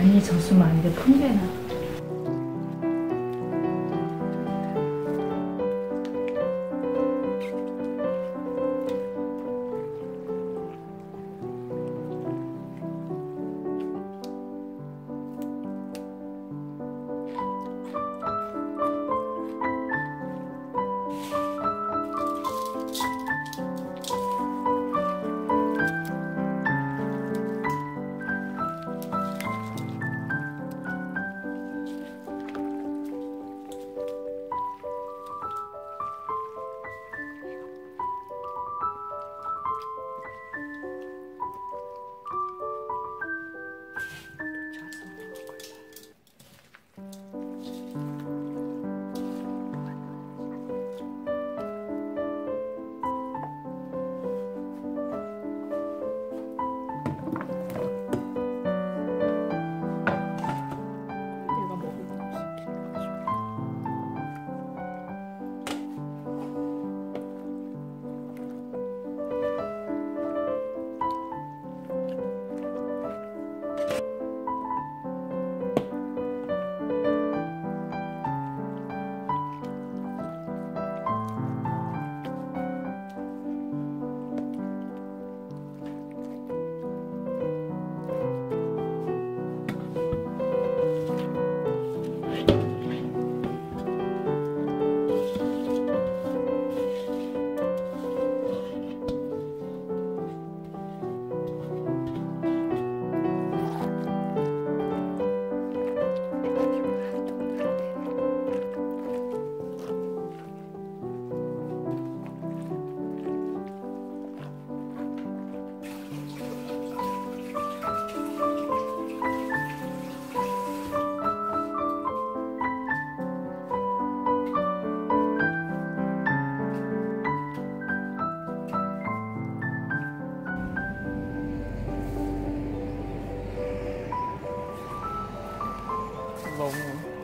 많이 젖으면 안 돼, 풍겨나. 购物。